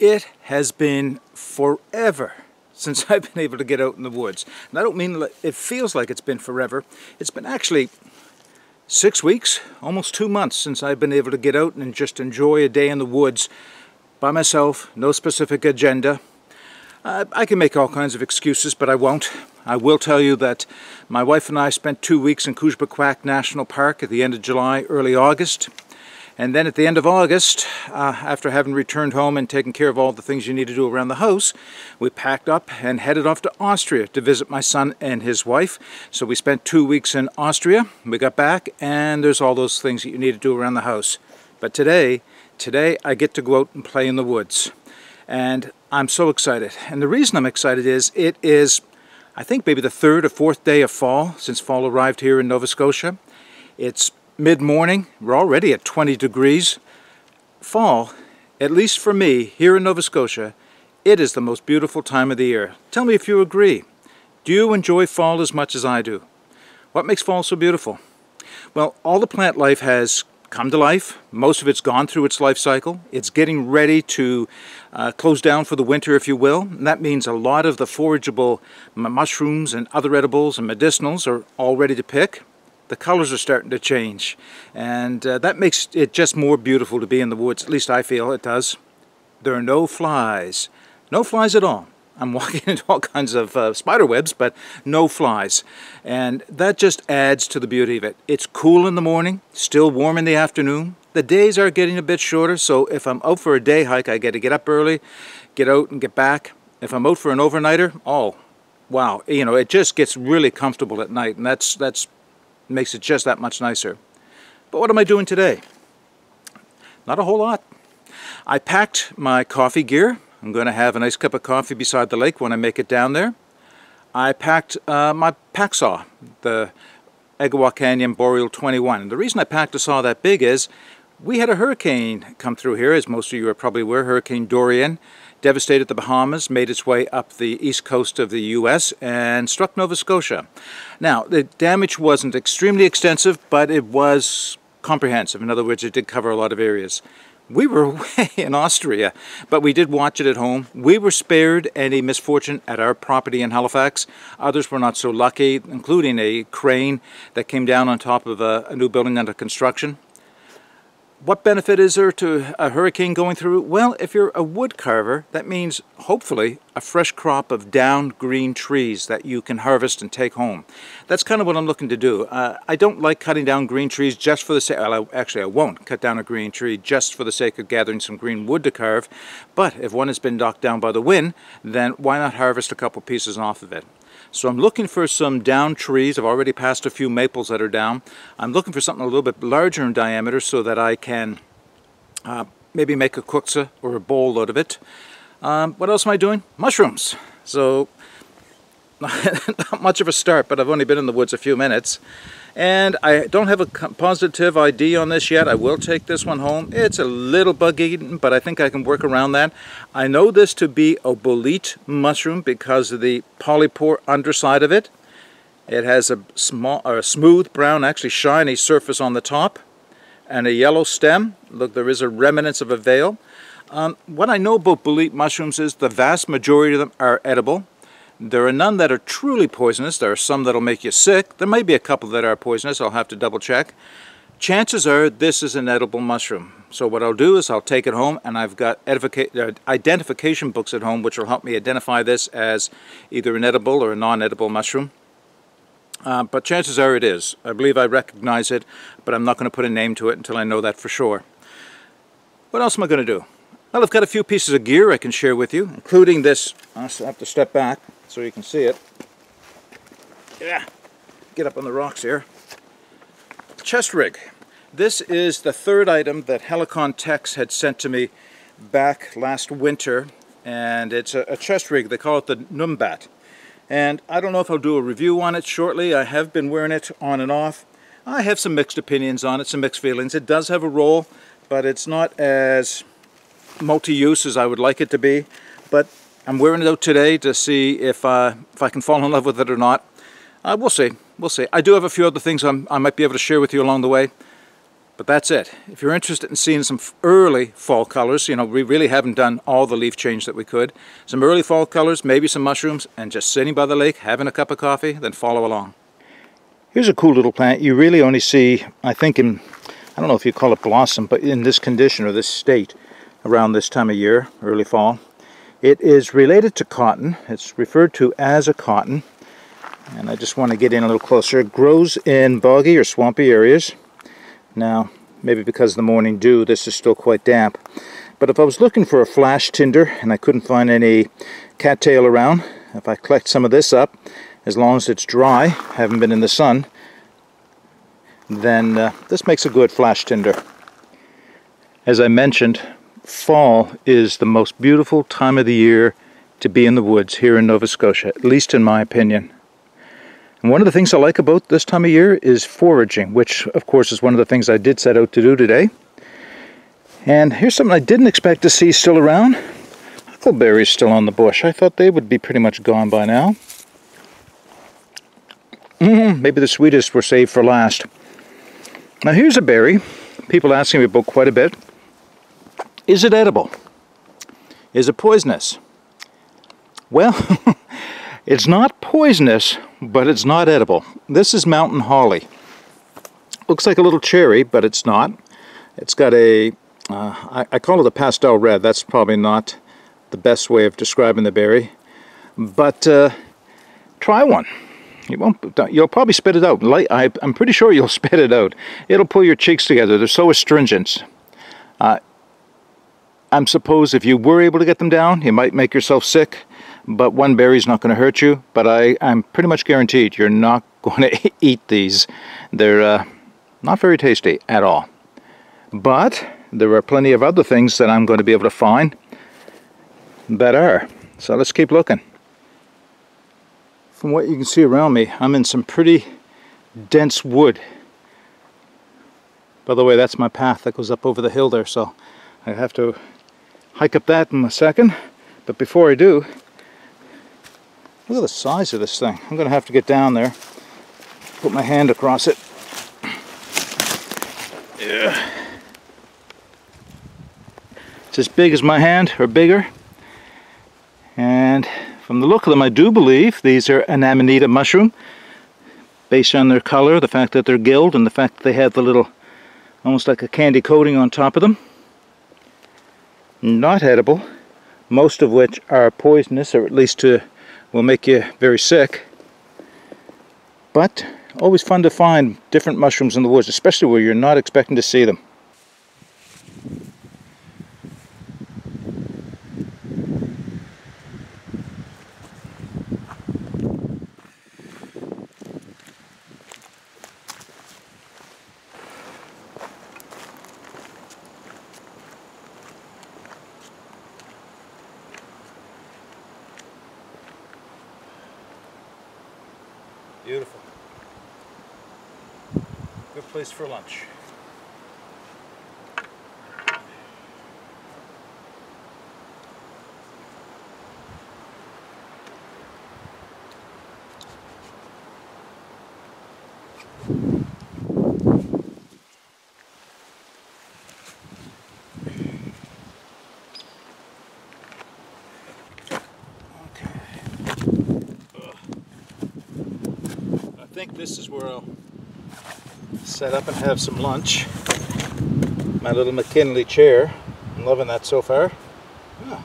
it has been forever since I've been able to get out in the woods. And I don't mean it feels like it's been forever. It's been actually six weeks, almost two months since I've been able to get out and just enjoy a day in the woods by myself, no specific agenda. I can make all kinds of excuses, but I won't. I will tell you that my wife and I spent two weeks in Kouchibouguac National Park at the end of July, early August. And then at the end of August, uh, after having returned home and taken care of all the things you need to do around the house, we packed up and headed off to Austria to visit my son and his wife. So we spent two weeks in Austria. We got back and there's all those things that you need to do around the house. But today, today I get to go out and play in the woods. And I'm so excited. And the reason I'm excited is it is, I think maybe the third or fourth day of fall since fall arrived here in Nova Scotia. It's mid-morning. We're already at 20 degrees. Fall, at least for me, here in Nova Scotia, it is the most beautiful time of the year. Tell me if you agree. Do you enjoy fall as much as I do? What makes fall so beautiful? Well, all the plant life has come to life. Most of it's gone through its life cycle. It's getting ready to uh, close down for the winter, if you will. And that means a lot of the forageable mushrooms and other edibles and medicinals are all ready to pick the colors are starting to change. And uh, that makes it just more beautiful to be in the woods. At least I feel it does. There are no flies. No flies at all. I'm walking into all kinds of uh, spider webs but no flies. And that just adds to the beauty of it. It's cool in the morning still warm in the afternoon. The days are getting a bit shorter so if I'm out for a day hike I get to get up early get out and get back. If I'm out for an overnighter oh wow. You know it just gets really comfortable at night and that's that's makes it just that much nicer. But what am I doing today? Not a whole lot. I packed my coffee gear. I'm going to have a nice cup of coffee beside the lake when I make it down there. I packed uh, my pack saw, the Agawa Canyon Boreal 21. And The reason I packed a saw that big is we had a hurricane come through here, as most of you are probably aware, Hurricane Dorian devastated the Bahamas, made its way up the east coast of the U.S., and struck Nova Scotia. Now, the damage wasn't extremely extensive, but it was comprehensive. In other words, it did cover a lot of areas. We were away in Austria, but we did watch it at home. We were spared any misfortune at our property in Halifax. Others were not so lucky, including a crane that came down on top of a, a new building under construction. What benefit is there to a hurricane going through? Well, if you're a wood carver, that means hopefully a fresh crop of down green trees that you can harvest and take home. That's kind of what I'm looking to do. Uh, I don't like cutting down green trees just for the sake, well, actually I won't cut down a green tree just for the sake of gathering some green wood to carve, but if one has been knocked down by the wind, then why not harvest a couple pieces off of it? So I'm looking for some down trees. I've already passed a few maples that are down. I'm looking for something a little bit larger in diameter so that I can uh, maybe make a kuksa or a bowl out of it. Um, what else am I doing? Mushrooms. So not much of a start, but I've only been in the woods a few minutes. And I don't have a positive ID on this yet. I will take this one home. It's a little bug eaten, but I think I can work around that. I know this to be a bolete mushroom because of the polypore underside of it. It has a small, a smooth brown, actually shiny surface on the top and a yellow stem. Look, there is a remnants of a veil. Um, what I know about bolete mushrooms is the vast majority of them are edible. There are none that are truly poisonous. There are some that'll make you sick. There may be a couple that are poisonous. I'll have to double check. Chances are this is an edible mushroom. So what I'll do is I'll take it home and I've got uh, identification books at home which will help me identify this as either an edible or a non-edible mushroom. Uh, but chances are it is. I believe I recognize it, but I'm not going to put a name to it until I know that for sure. What else am I going to do? Well, I've got a few pieces of gear I can share with you, including this. I'll have to step back so you can see it. Yeah, get up on the rocks here. Chest rig. This is the third item that Helikon-Tex had sent to me back last winter and it's a, a, chest rig. They call it the Numbat. And I don't know if I'll do a review on it shortly. I have been wearing it on and off. I have some mixed opinions on it, some mixed feelings. It does have a role, but it's not as multi-use as I would like it to be. But I'm wearing it out today to see if, uh, if I can fall in love with it or not. Uh, we'll see. We'll see. I do have a few other things I'm, i might be able to share with you along the way. But that's it. If you're interested in seeing some early fall colors, you know, we really haven't done all the leaf change that we could. Some early fall colors, maybe some mushrooms, and just sitting by the lake, having a cup of coffee, then follow along. Here's a cool little plant you really only see, I think in, I don't know if you call it blossom, but in this condition or this state around this time of year, early fall. It is related to cotton. It's referred to as a cotton. And I just want to get in a little closer. It grows in boggy or swampy areas. Now, maybe because of the morning dew, this is still quite damp. But if I was looking for a flash tinder and I couldn't find any cattail around, if I collect some of this up, as long as it's dry, haven't been in the sun, then uh, this makes a good flash tinder. As I mentioned, fall is the most beautiful time of the year to be in the woods here in Nova Scotia, at least in my opinion. And one of the things I like about this time of year is foraging, which of course is one of the things I did set out to do today. And here's something I didn't expect to see still around. Huckleberries still on the bush. I thought they would be pretty much gone by now. Mm, maybe the sweetest were saved for last. Now here's a berry people asking me about quite a bit. Is it edible? Is it poisonous? Well, It's not poisonous, but it's not edible. This is mountain holly. Looks like a little cherry, but it's not. It's got a, uh, I, I call it a pastel red. That's probably not the best way of describing the berry. But uh, try one. You won't, you'll probably spit it out. I, am pretty sure you'll spit it out. It'll pull your cheeks together. They're so astringent. Uh, I'm suppose if you were able to get them down, you might make yourself sick but one berry's not going to hurt you. But I, I'm pretty much guaranteed you're not going to eat these. They're uh, not very tasty at all. But there are plenty of other things that I'm going to be able to find that are. So let's keep looking. From what you can see around me, I'm in some pretty dense wood. By the way, that's my path that goes up over the hill there, so I have to hike up that in a second. But before I do, Look at the size of this thing. I'm going to have to get down there, put my hand across it. Yeah. It's as big as my hand, or bigger. And from the look of them, I do believe these are an amanita mushroom. Based on their color, the fact that they're gilled, and the fact that they have the little, almost like a candy coating on top of them. Not edible, most of which are poisonous, or at least to will make you very sick. But always fun to find different mushrooms in the woods, especially where you're not expecting to see them. Beautiful. Good place for lunch. I think this is where I'll set up and have some lunch. My little McKinley chair. I'm loving that so far. Ah,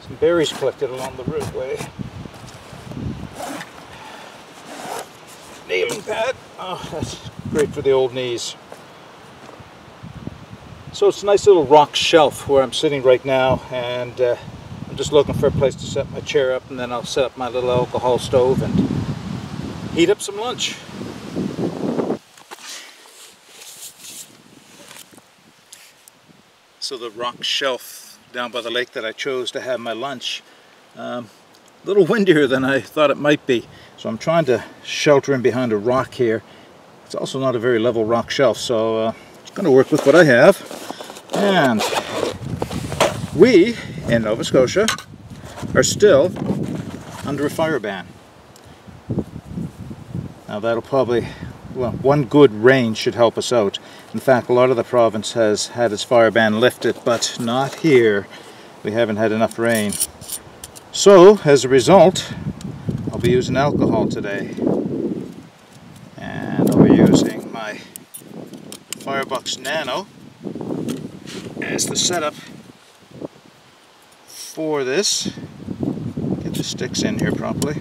some berries collected along the roadway. Kneeling pad. Oh, that's great for the old knees. So it's a nice little rock shelf where I'm sitting right now and uh, I'm just looking for a place to set my chair up and then I'll set up my little alcohol stove and heat up some lunch. So the rock shelf down by the lake that I chose to have my lunch, um, a little windier than I thought it might be. So I'm trying to shelter in behind a rock here. It's also not a very level rock shelf, so uh, it's going to work with what I have. And we, in Nova Scotia, are still under a fire ban. Now that'll probably, well, one good rain should help us out. In fact, a lot of the province has had its fire ban lifted, but not here. We haven't had enough rain. So, as a result, I'll be using alcohol today. And I'll be using my Firebox Nano as the setup for this. Get the sticks in here properly.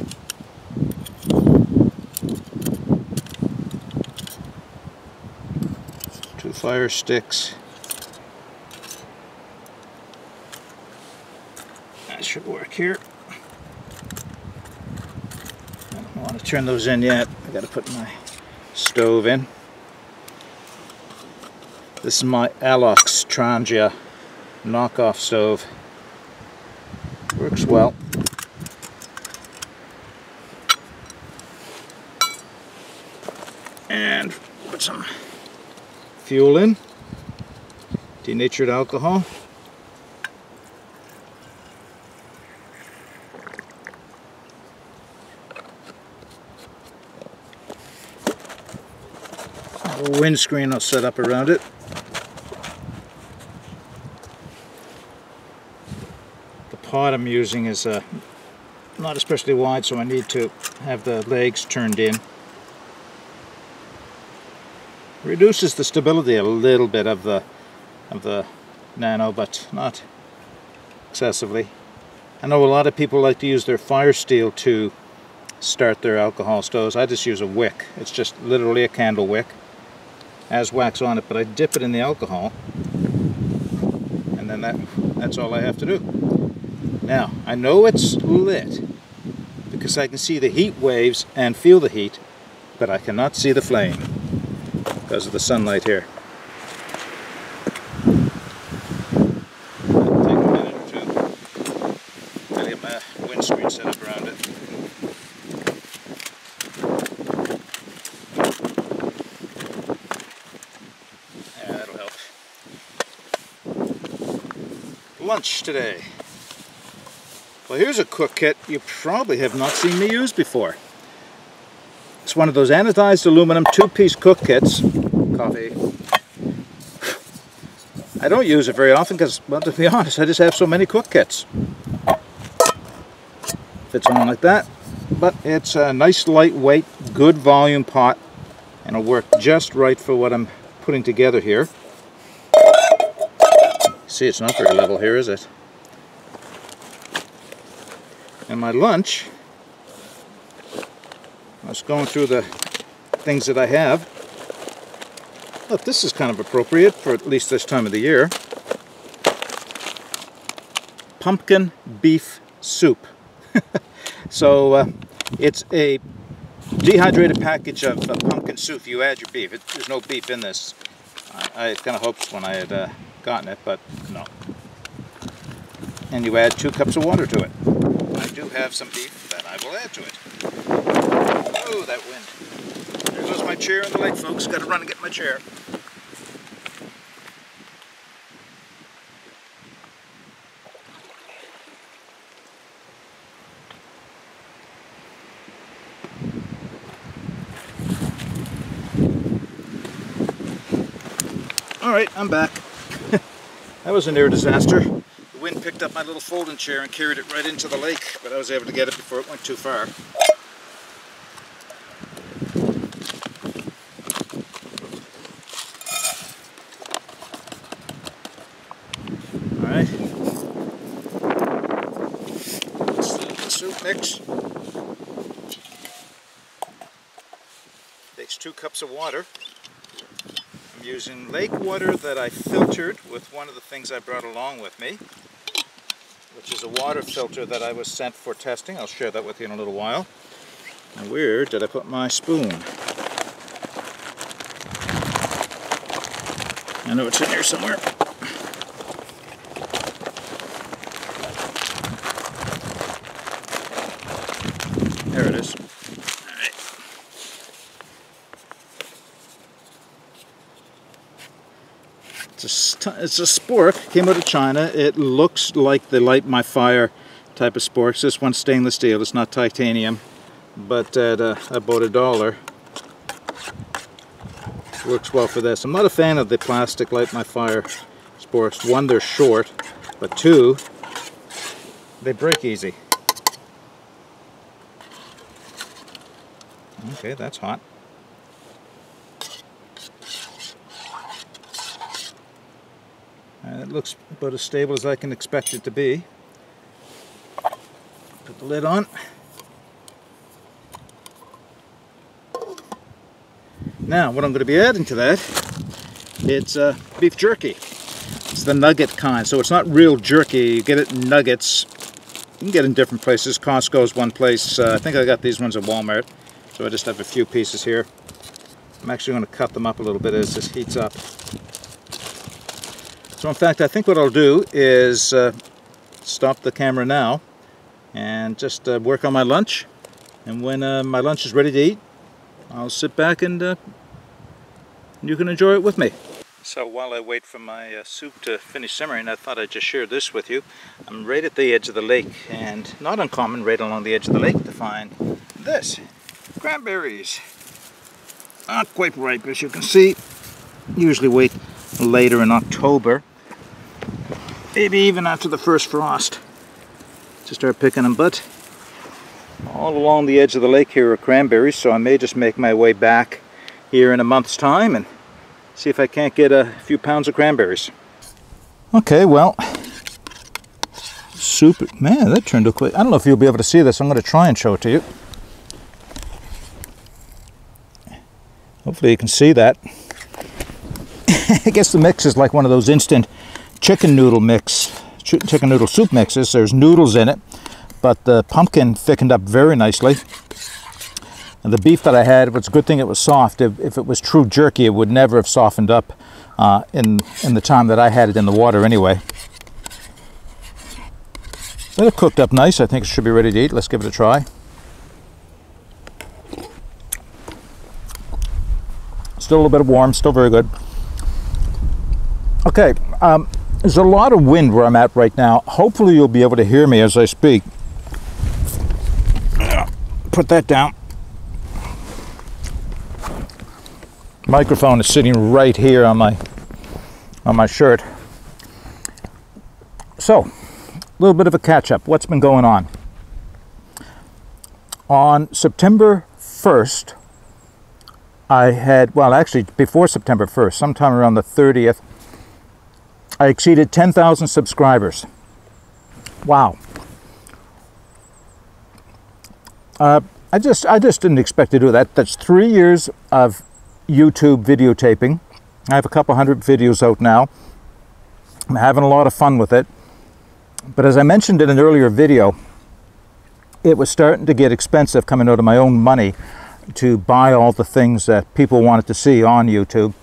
Fire sticks. That should work here. I don't want to turn those in yet. I got to put my stove in. This is my Alox Trangia knockoff stove. Works well. And put some fuel in. Denatured alcohol. A windscreen I'll set up around it. The pot I'm using is uh, not especially wide so I need to have the legs turned in. Reduces the stability a little bit of the of the Nano but not excessively. I know a lot of people like to use their fire steel to start their alcohol stoves. I just use a wick. It's just literally a candle wick. Has wax on it, but I dip it in the alcohol and then that that's all I have to do. Now, I know it's lit because I can see the heat waves and feel the heat, but I cannot see the flame because of the sunlight here. Take a minute or two. I'll get my windscreen set up around it. Yeah, that'll help. Lunch today. Well, here's a cook kit you probably have not seen me use before. It's one of those anodized aluminum two-piece cook kits. Coffee. I don't use it very often because, well, to be honest, I just have so many cook kits. Fits on like that. But it's a nice, lightweight, good volume pot. And it'll work just right for what I'm putting together here. See, it's not very level here, is it? and my lunch, I was going through the things that I have. Look, this is kind of appropriate for at least this time of the year. Pumpkin beef soup. so uh, it's a dehydrated package of uh, pumpkin soup. You add your beef. It, there's no beef in this. I, I kind of hoped when I had uh, gotten it, but no. And you add two cups of water to it I do have some beef that I will add to it. Oh, that wind. There goes my chair in the lake, folks. Got to run and get my chair. Alright, I'm back. that was a near disaster The wind picked up my little folding chair and carried it right into the lake, but I was able to get it before it went too far. Alright. the soup mix. Takes two cups of water. I'm using lake water that I filtered with one of the things I brought along with me which is a water filter that I was sent for testing. I'll share that with you in a little while. And where did I put my spoon? I know it's in here somewhere. There it is. It's a, spork, came out of China. It looks like the Light My Fire type of sporks. This one's stainless steel, it's not titanium, but at uh, about a dollar. works well for this. I'm not a fan of the plastic Light My Fire sporks. One, they're short, but two, they break easy. Okay, that's hot. It looks about as stable as I can expect it to be. Put the lid on. Now, what I'm going to be adding to that, it's uh, beef jerky. It's the nugget kind, so it's not real jerky. You get it in nuggets. You can get in different places. Costco's one place. Uh, I think I got these ones at Walmart. So I just have a few pieces here. I'm actually going to cut them up a little bit as this heats up. So in fact, I think what I'll do is uh, stop the camera now and just uh, work on my lunch. And when uh, my lunch is ready to eat, I'll sit back and uh, you can enjoy it with me. So while I wait for my uh, soup to finish simmering, I thought I'd just share this with you. I'm right at the edge of the lake, and not uncommon right along the edge of the lake to find this, cranberries. Not quite ripe, as you can see. Usually wait later in October maybe even after the first frost. To start picking them but all along the edge of the lake here are cranberries so I may just make my way back here in a month's time and see if I can't get a few pounds of cranberries. Okay well super man that turned out quick. I don't know if you'll be able to see this. I'm going to try and show it to you. Hopefully you can see that. I guess the mix is like one of those instant chicken noodle mix, ch chicken noodle soup mixes. There's noodles in it, but the pumpkin thickened up very nicely. And the beef that I had, it was a good thing it was soft. If, if it was true jerky, it would never have softened up uh, in, in the time that I had it in the water anyway. But it cooked up nice. I think it should be ready to eat. Let's give it a try. Still a little bit of warm, still very good. Okay, um, there's a lot of wind where I'm at right now. Hopefully you'll be able to hear me as I speak. Put that down. Microphone is sitting right here on my on my shirt. So, a little bit of a catch up. What's been going on? On September 1st, I had, well, actually before September 1st, sometime around the 30th, I exceeded 10,000 subscribers. Wow. Uh, I just I just didn't expect to do that. That's three years of YouTube videotaping. I have a couple hundred videos out now. I'm having a lot of fun with it. But as I mentioned in an earlier video, it was starting to get expensive coming out of my own money to buy all the things that people wanted to see on YouTube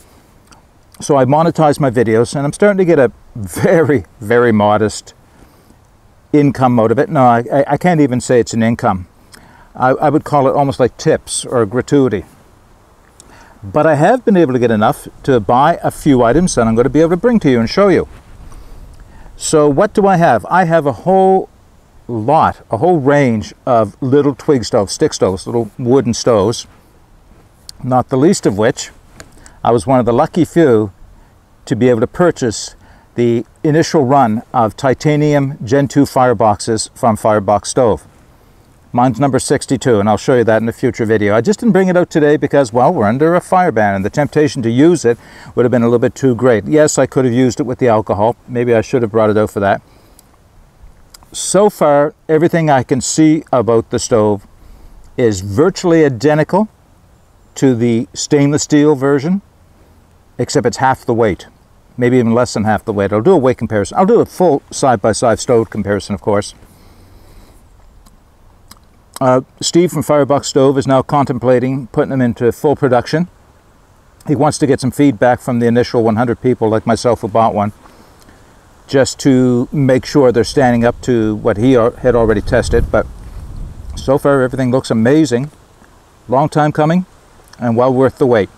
so I monetize my videos and I'm starting to get a very, very modest income out of it. No, I, I can't even say it's an income. I, I would call it almost like tips or gratuity. But I have been able to get enough to buy a few items that I'm going to be able to bring to you and show you. So what do I have? I have a whole lot, a whole range of little twig stoves, stick stoves, little wooden stoves, not the least of which I was one of the lucky few to be able to purchase the initial run of titanium Gen 2 fireboxes from Firebox Stove. Mine's number 62, and I'll show you that in a future video. I just didn't bring it out today because, well, we're under a fire ban, and the temptation to use it would have been a little bit too great. Yes, I could have used it with the alcohol. Maybe I should have brought it out for that. So far, everything I can see about the stove is virtually identical to the stainless steel version except it's half the weight, maybe even less than half the weight. I'll do a weight comparison. I'll do a full side-by-side -side stove comparison, of course. Uh, Steve from Firebox Stove is now contemplating putting them into full production. He wants to get some feedback from the initial 100 people like myself who bought one, just to make sure they're standing up to what he had already tested. But so far, everything looks amazing. Long time coming and well worth the wait,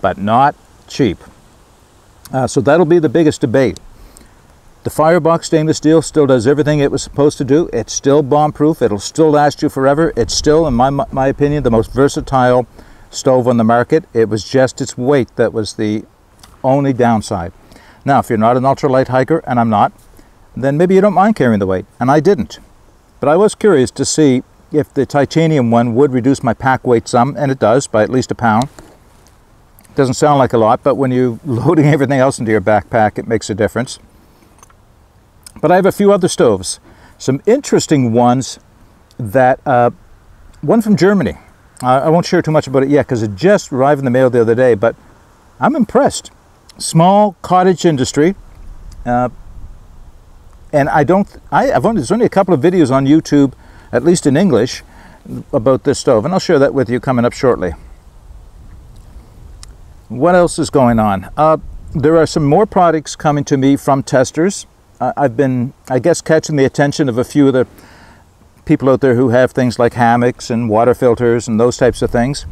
but not cheap. Uh, so that'll be the biggest debate. The Firebox stainless steel still does everything it was supposed to do. It's still bomb-proof. It'll still last you forever. It's still, in my, my opinion, the most versatile stove on the market. It was just its weight that was the only downside. Now, if you're not an ultralight hiker, and I'm not, then maybe you don't mind carrying the weight, and I didn't. But I was curious to see if the titanium one would reduce my pack weight some, and it does by at least a pound. Doesn't sound like a lot, but when you're loading everything else into your backpack, it makes a difference. But I have a few other stoves. Some interesting ones that, uh, one from Germany. I won't share too much about it yet because it just arrived in the mail the other day, but I'm impressed. Small cottage industry. Uh, and I don't, I, have only, there's only a couple of videos on YouTube, at least in English, about this stove, and I'll share that with you coming up shortly. What else is going on? Uh, there are some more products coming to me from testers. Uh, I've been, I guess, catching the attention of a few of the people out there who have things like hammocks and water filters and those types of things.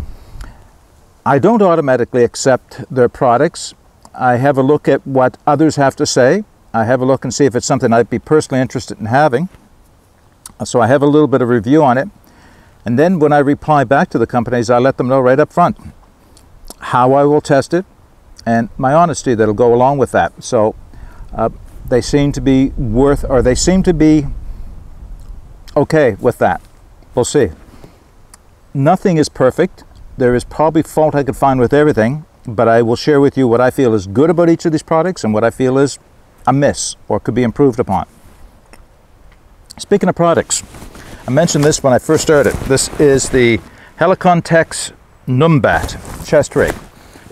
I don't automatically accept their products. I have a look at what others have to say. I have a look and see if it's something I'd be personally interested in having. So I have a little bit of review on it. And then when I reply back to the companies, I let them know right up front how I will test it and my honesty that'll go along with that. So uh, they seem to be worth, or they seem to be okay with that. We'll see. Nothing is perfect. There is probably fault I could find with everything, but I will share with you what I feel is good about each of these products and what I feel is a amiss or could be improved upon. Speaking of products, I mentioned this when I first started. This is the Helikon-Tex Numbat chest rig,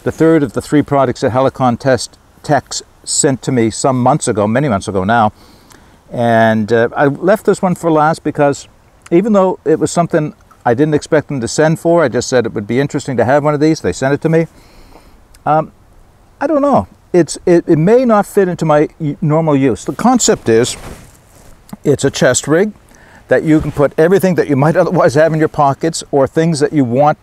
the third of the three products that Helicon Test Techs sent to me some months ago, many months ago now. And uh, I left this one for last because even though it was something I didn't expect them to send for, I just said it would be interesting to have one of these. They sent it to me. Um, I don't know. It's it, it may not fit into my normal use. The concept is it's a chest rig that you can put everything that you might otherwise have in your pockets or things that you want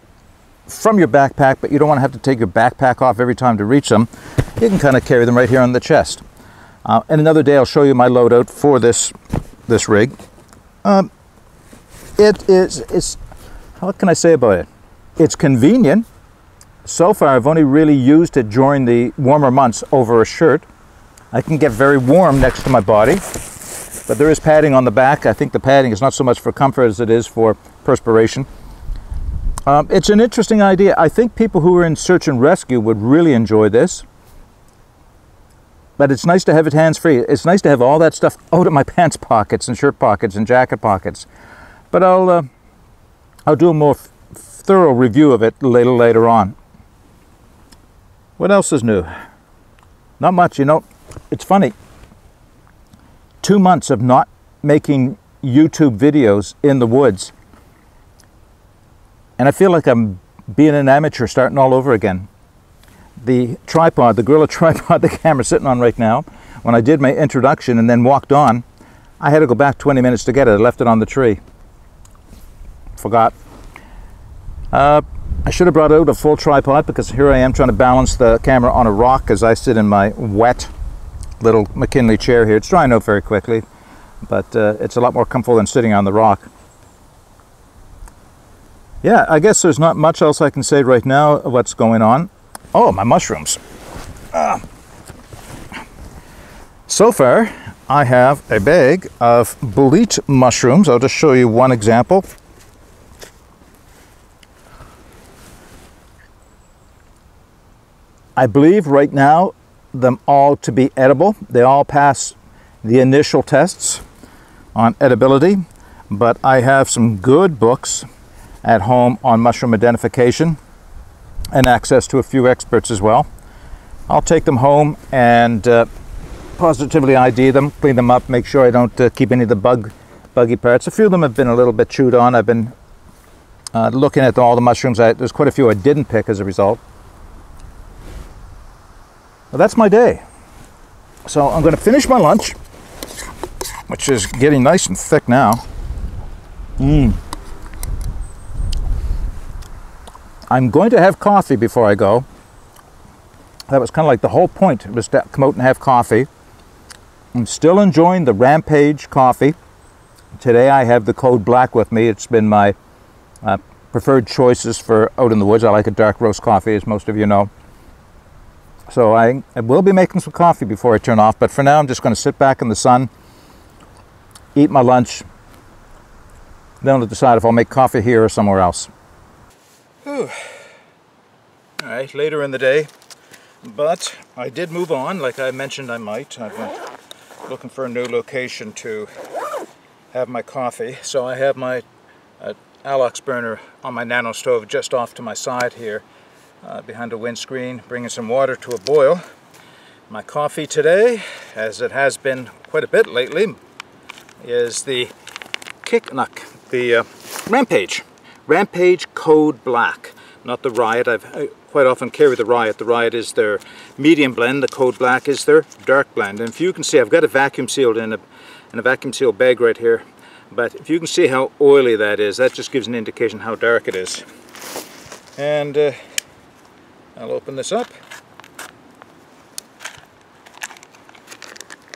from your backpack, but you don't want to have to take your backpack off every time to reach them. You can kind of carry them right here on the chest. Uh, and another day I'll show you my loadout for this this rig. Um, it is it's what can I say about it? It's convenient. So far I've only really used it during the warmer months over a shirt. I can get very warm next to my body, but there is padding on the back. I think the padding is not so much for comfort as it is for perspiration. Um, it's an interesting idea. I think people who are in search and rescue would really enjoy this. But it's nice to have it hands-free. It's nice to have all that stuff out of my pants pockets and shirt pockets and jacket pockets. But I'll, uh, I'll do a more thorough review of it a little later on. What else is new? Not much, you know. It's funny. Two months of not making YouTube videos in the woods. And I feel like I'm being an amateur starting all over again the tripod, the Gorilla tripod the camera's sitting on right now, when I did my introduction and then walked on, I had to go back 20 minutes to get it. I left it on the tree. Forgot. Uh, I should have brought out a full tripod because here I am trying to balance the camera on a rock as I sit in my wet little McKinley chair here. It's drying out very quickly, but uh, it's a lot more comfortable than sitting on the rock. Yeah, I guess there's not much else I can say right now of what's going on. Oh, my mushrooms. Uh, so far, I have a bag of bolete mushrooms. I'll just show you one example. I believe right now them all to be edible. They all pass the initial tests on edibility, but I have some good books at home on mushroom identification and access to a few experts as well. I'll take them home and uh, positively ID them, clean them up, make sure I don't uh, keep any of the bug, buggy parts. A few of them have been a little bit chewed on. I've been uh, looking at all the mushrooms. I, there's quite a few I didn't pick as a result. Well, that's my day. So I'm going to finish my lunch, which is getting nice and thick now. Mmm. I'm going to have coffee before I go. That was kind of like the whole point, was to come out and have coffee. I'm still enjoying the Rampage coffee. Today I have the code black with me. It's been my uh, preferred choices for out in the woods. I like a dark roast coffee, as most of you know. So I, I will be making some coffee before I turn off, but for now I'm just going to sit back in the sun, eat my lunch, then I'll decide if I'll make coffee here or somewhere else. Whew. All right, later in the day, but I did move on, like I mentioned I might. I've been looking for a new location to have my coffee, so I have my uh, Alox burner on my nano stove just off to my side here uh, behind the windscreen, bringing some water to a boil. My coffee today, as it has been quite a bit lately, is the Kick, not, the uh, Rampage. Rampage Code Black, not the Riot. I've I quite often carry the Riot. The Riot is their medium blend, the Code Black is their dark blend. And if you can see, I've got it vacuum sealed in a, in a vacuum sealed bag right here. But if you can see how oily that is, that just gives an indication how dark it is. And uh, I'll open this up.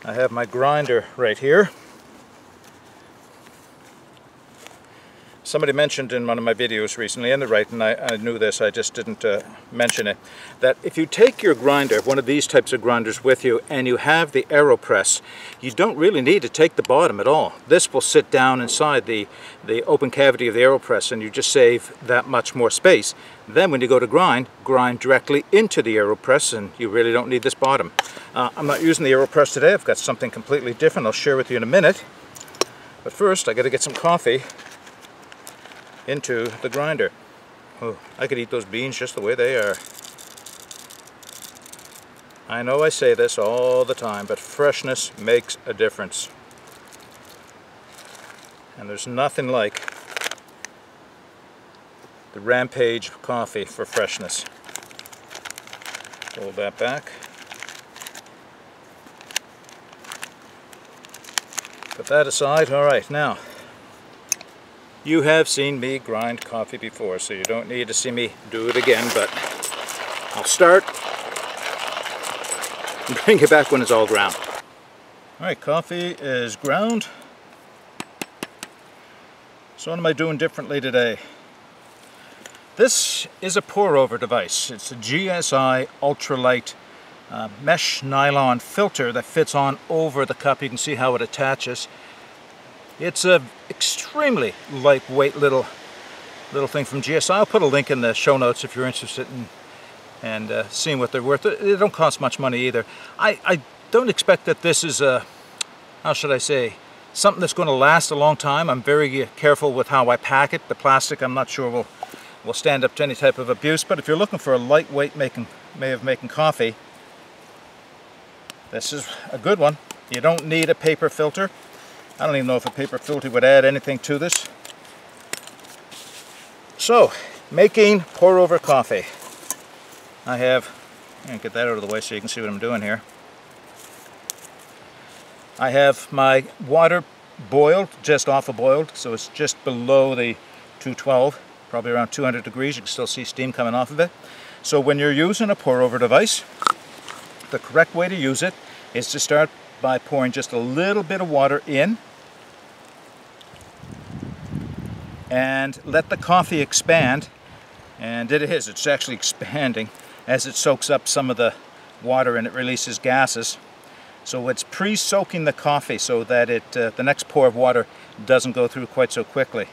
I have my grinder right here. Somebody mentioned in one of my videos recently, and they're right, and I, I knew this, I just didn't uh, mention it, that if you take your grinder, one of these types of grinders with you, and you have the AeroPress, you don't really need to take the bottom at all. This will sit down inside the, the open cavity of the AeroPress, and you just save that much more space. Then when you go to grind, grind directly into the AeroPress, and you really don't need this bottom. Uh, I'm not using the AeroPress today, I've got something completely different I'll share with you in a minute. But first, I got to get some coffee into the grinder. Oh, I could eat those beans just the way they are. I know I say this all the time, but freshness makes a difference. And there's nothing like the Rampage coffee for freshness. Hold that back. Put that aside. All right, now you have seen me grind coffee before, so you don't need to see me do it again, but I'll start and bring it back when it's all ground. Alright, coffee is ground. So what am I doing differently today? This is a pour-over device. It's a GSI ultralight uh, mesh nylon filter that fits on over the cup. You can see how it attaches. It's a extremely lightweight little little thing from GSI. I'll put a link in the show notes if you're interested in and uh, seeing what they're worth. They don't cost much money either. I, I don't expect that this is a, how should I say, something that's going to last a long time. I'm very careful with how I pack it. The plastic I'm not sure will, will stand up to any type of abuse, but if you're looking for a lightweight making, way of making coffee, this is a good one. You don't need a paper filter. I don't even know if a paper filter would add anything to this. So, making pour over coffee. I have, get that out of the way so you can see what I'm doing here. I have my water boiled, just off of boiled, so it's just below the 212, probably around 200 degrees. You can still see steam coming off of it. So when you're using a pour over device, the correct way to use it is to start by pouring just a little bit of water in. And let the coffee expand. And it is it's actually expanding as it soaks up some of the water and it releases gases. So it's pre-soaking the coffee so that it uh, the next pour of water doesn't go through quite so quickly.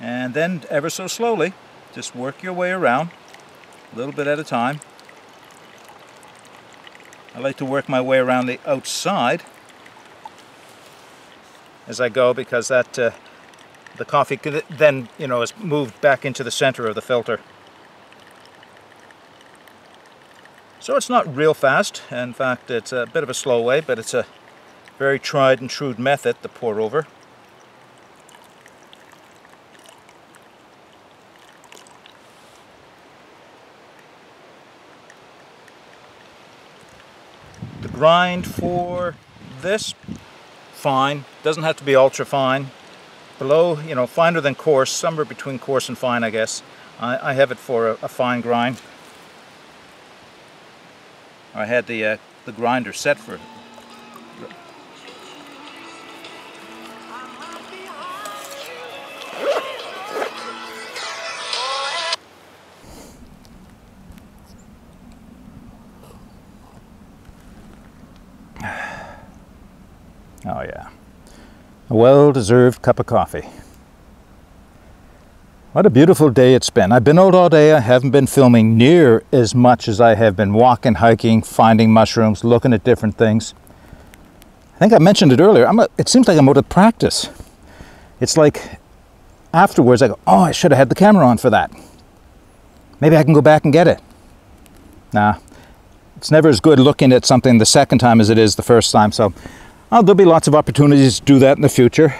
And then ever so slowly just work your way around a little bit at a time I like to work my way around the outside as I go because that uh, the coffee then you know is moved back into the center of the filter. So it's not real fast. In fact, it's a bit of a slow way, but it's a very tried and true method to pour over. Grind for this, fine. Doesn't have to be ultra fine. Below, you know, finer than coarse, somewhere between coarse and fine, I guess. I, I have it for a, a, fine grind. I had the, uh, the grinder set for A well-deserved cup of coffee. What a beautiful day it's been. I've been out all day. I haven't been filming near as much as I have been walking, hiking, finding mushrooms, looking at different things. I think I mentioned it earlier. A, it seems like I'm out of practice. It's like afterwards I go, oh, I should have had the camera on for that. Maybe I can go back and get it. Nah, it's never as good looking at something the second time as it is the first time. So well, there'll be lots of opportunities to do that in the future.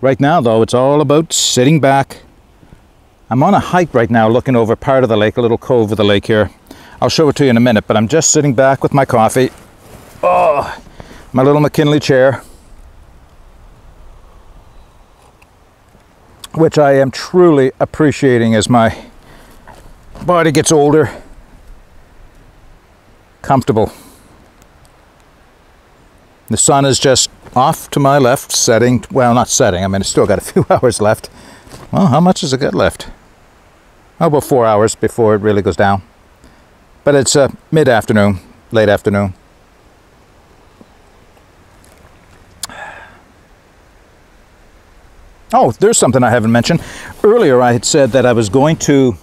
Right now, though, it's all about sitting back. I'm on a hike right now looking over part of the lake, a little cove of the lake here. I'll show it to you in a minute, but I'm just sitting back with my coffee. Oh, my little McKinley chair. Which I am truly appreciating as my body gets older. Comfortable. The sun is just off to my left, setting. Well, not setting. I mean, it's still got a few hours left. Well, how much has it got left? Oh, about four hours before it really goes down. But it's uh, mid-afternoon, late afternoon. Oh, there's something I haven't mentioned. Earlier I had said that I was going to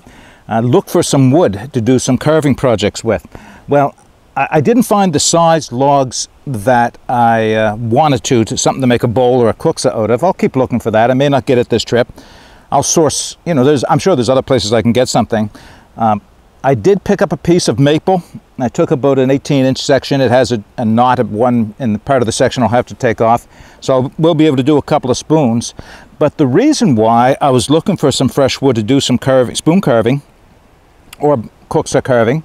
uh, look for some wood to do some carving projects with. Well, I didn't find the sized logs that I uh, wanted to, to, something to make a bowl or a kuksa out of. I'll keep looking for that. I may not get it this trip. I'll source, you know, there's, I'm sure there's other places I can get something. Um, I did pick up a piece of maple. I took about an 18 inch section. It has a, a knot at one in the part of the section I'll have to take off. So we'll be able to do a couple of spoons. But the reason why I was looking for some fresh wood to do some carving, spoon carving or kuksa carving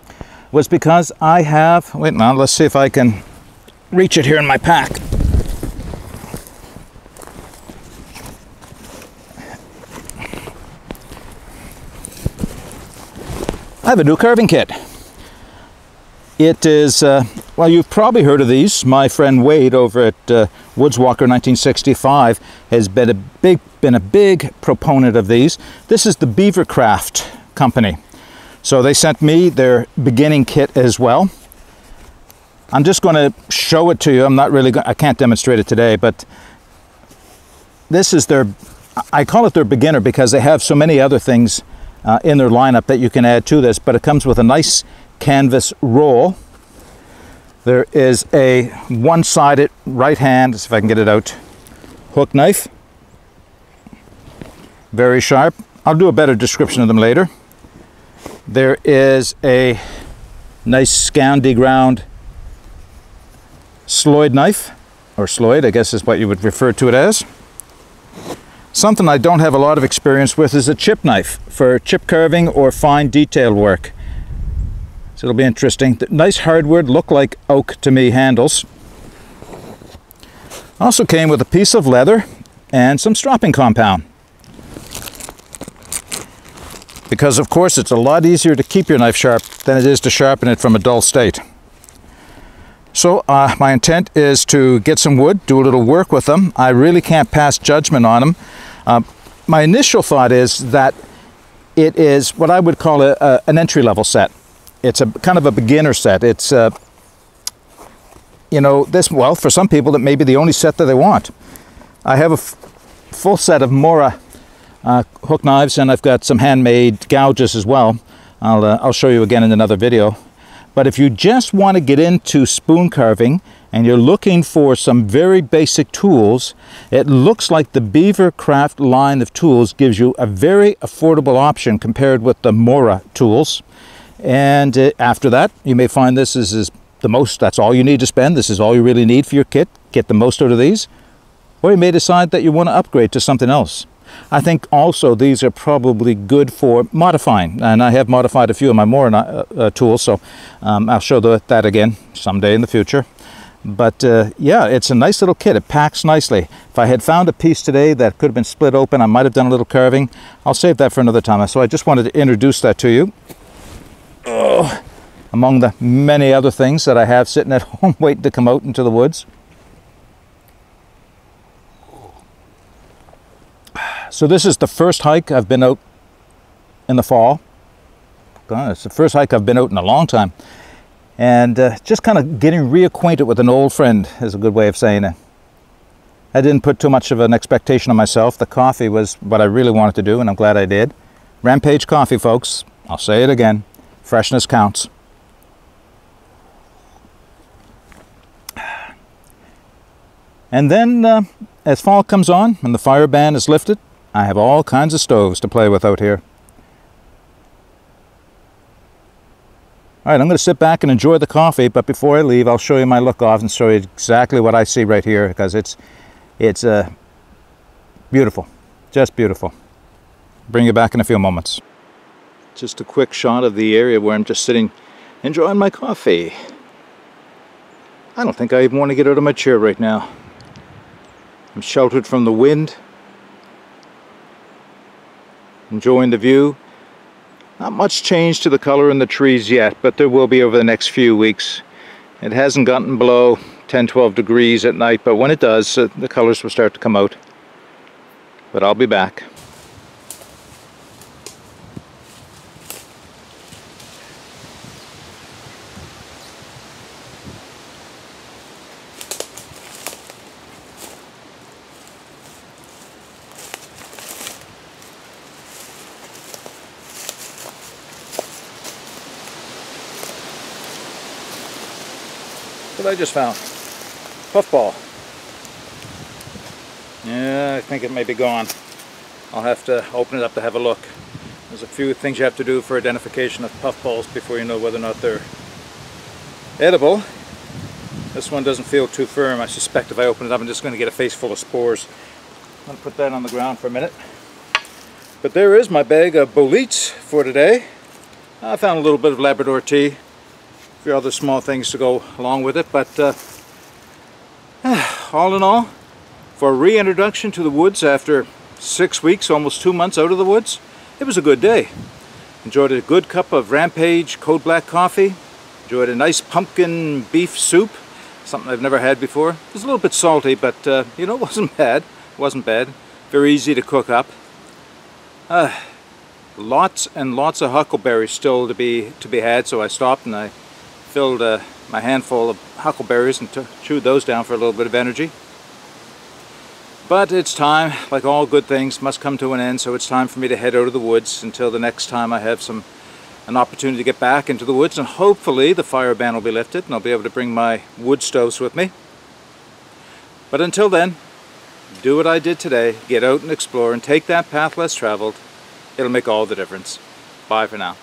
was because I have, wait now, let's see if I can reach it here in my pack. I have a new carving kit. It is, uh, well, you've probably heard of these. My friend Wade over at uh, Woodswalker 1965 has been a big, been a big proponent of these. This is the Beavercraft company. So they sent me their beginning kit as well. I'm just going to show it to you. I'm not really going I can't demonstrate it today, but this is their I call it their beginner because they have so many other things uh, in their lineup that you can add to this, but it comes with a nice canvas roll. There is a one-sided right hand, if I can get it out, hook knife. Very sharp. I'll do a better description of them later. There is a nice Scandi ground sloyd knife, or sloyd, I guess is what you would refer to it as. Something I don't have a lot of experience with is a chip knife for chip carving or fine detail work. So it'll be interesting. Nice hardwood, look like oak to me handles. Also came with a piece of leather and some stropping compound because of course it's a lot easier to keep your knife sharp than it is to sharpen it from a dull state. So uh, my intent is to get some wood, do a little work with them. I really can't pass judgment on them. Uh, my initial thought is that it is what I would call a, a, an entry level set. It's a kind of a beginner set. It's, uh, you know, this, well, for some people, it may be the only set that they want. I have a full set of Mora uh, hook knives and I've got some handmade gouges as well. I'll, uh, I'll show you again in another video. But if you just want to get into spoon carving and you're looking for some very basic tools, it looks like the Beavercraft line of tools gives you a very affordable option compared with the Mora tools. And uh, after that, you may find this is, is the most, that's all you need to spend. This is all you really need for your kit. Get the most out of these. Or you may decide that you want to upgrade to something else. I think also these are probably good for modifying, and I have modified a few of my Mora uh, uh, tools, so um, I'll show the, that again someday in the future. But uh, yeah, it's a nice little kit. It packs nicely. If I had found a piece today that could have been split open, I might have done a little carving. I'll save that for another time. So I just wanted to introduce that to you. Oh, among the many other things that I have sitting at home waiting to come out into the woods. So this is the first hike I've been out in the fall. God, it's the first hike I've been out in a long time. And uh, just kind of getting reacquainted with an old friend is a good way of saying it. I didn't put too much of an expectation on myself. The coffee was what I really wanted to do, and I'm glad I did. Rampage coffee, folks. I'll say it again. Freshness counts. And then, uh, as fall comes on and the fire ban is lifted, I have all kinds of stoves to play with out here. All right, I'm going to sit back and enjoy the coffee, but before I leave, I'll show you my look off and show you exactly what I see right here because it's, it's uh, beautiful, just beautiful. Bring you back in a few moments. Just a quick shot of the area where I'm just sitting enjoying my coffee. I don't think I even want to get out of my chair right now. I'm sheltered from the wind, enjoying the view. Not much change to the color in the trees yet, but there will be over the next few weeks. It hasn't gotten below 10, 12 degrees at night, but when it does, uh, the colors will start to come out. But I'll be back. What I just found. Puffball. Yeah, I think it may be gone. I'll have to open it up to have a look. There's a few things you have to do for identification of puffballs before you know whether or not they're edible. This one doesn't feel too firm. I suspect if I open it up I'm just going to get a face full of spores. I'm going to put that on the ground for a minute. But there is my bag of boletes for today. I found a little bit of Labrador tea few other small things to go along with it but uh, all in all for reintroduction to the woods after six weeks almost two months out of the woods it was a good day. Enjoyed a good cup of rampage code black coffee enjoyed a nice pumpkin beef soup something I've never had before. It was a little bit salty but uh, you know it wasn't bad it wasn't bad. Very easy to cook up. Uh, lots and lots of huckleberries still to be to be had so I stopped and I filled uh, my handful of huckleberries and chewed those down for a little bit of energy. But it's time, like all good things, must come to an end, so it's time for me to head out of the woods until the next time I have some an opportunity to get back into the woods, and hopefully the fire ban will be lifted, and I'll be able to bring my wood stoves with me. But until then, do what I did today, get out and explore, and take that path less traveled. It'll make all the difference. Bye for now.